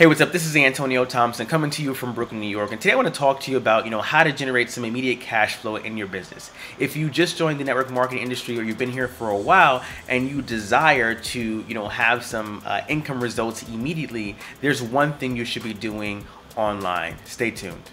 Hey, what's up? This is Antonio Thompson coming to you from Brooklyn, New York. And today I want to talk to you about, you know, how to generate some immediate cash flow in your business. If you just joined the network marketing industry or you've been here for a while and you desire to, you know, have some uh, income results immediately, there's one thing you should be doing online. Stay tuned.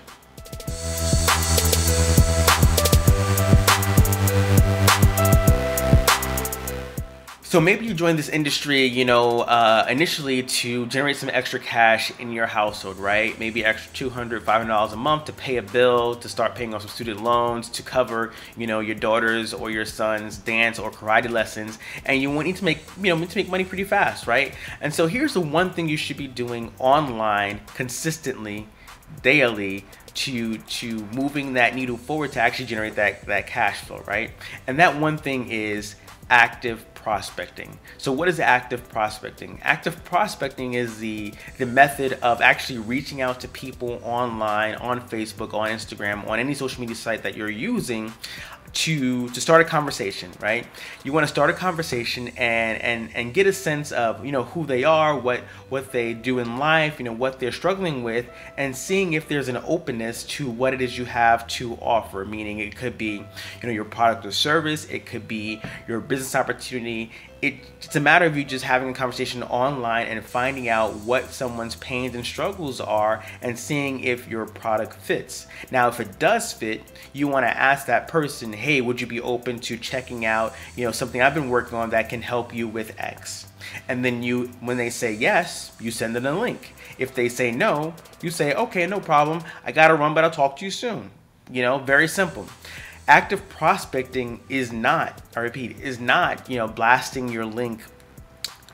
So maybe you joined this industry, you know, uh, initially to generate some extra cash in your household, right? Maybe extra $200, $500 a month to pay a bill, to start paying off some student loans, to cover, you know, your daughter's or your son's dance or karate lessons. And you want to make, you know, to make money pretty fast, right? And so here's the one thing you should be doing online consistently, daily, to to moving that needle forward to actually generate that that cash flow, right? And that one thing is active prospecting. So what is active prospecting? Active prospecting is the the method of actually reaching out to people online, on Facebook, on Instagram, on any social media site that you're using to to start a conversation, right? You want to start a conversation and and and get a sense of you know who they are, what what they do in life, you know what they're struggling with, and seeing if there's an openness to what it is you have to offer. Meaning, it could be you know your product or service, it could be your business opportunity, it, it's a matter of you just having a conversation online and finding out what someone's pains and struggles are and seeing if your product fits. Now, if it does fit, you want to ask that person, hey, would you be open to checking out, you know, something I've been working on that can help you with X? And then you, when they say yes, you send them a link. If they say no, you say, okay, no problem. I got to run, but I'll talk to you soon. You know, very simple active prospecting is not, I repeat, is not, you know, blasting your link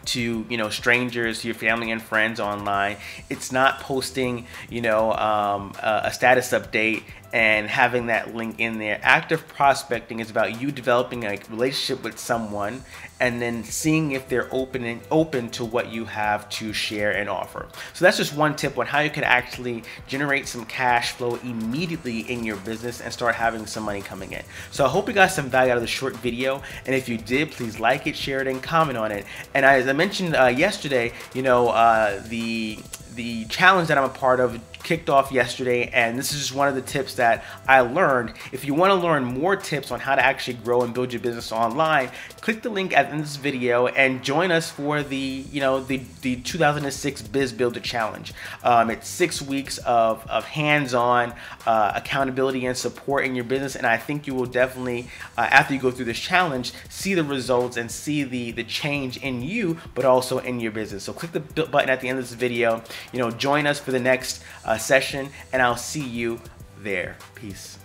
to you know strangers to your family and friends online it's not posting you know um, a status update and having that link in there. Active prospecting is about you developing a relationship with someone and then seeing if they're open and open to what you have to share and offer. So that's just one tip on how you can actually generate some cash flow immediately in your business and start having some money coming in. So I hope you got some value out of the short video. And if you did, please like it, share it, and comment on it. And as I mentioned uh, yesterday, you know, uh, the the challenge that I'm a part of kicked off yesterday and this is just one of the tips that I learned. If you want to learn more tips on how to actually grow and build your business online, click the link at the end of this video and join us for the, you know, the, the 2006 Biz Builder Challenge. Um, it's six weeks of, of hands-on uh, accountability and support in your business and I think you will definitely, uh, after you go through this challenge, see the results and see the, the change in you, but also in your business. So click the button at the end of this video, you know, join us for the next uh, session, and I'll see you there. Peace.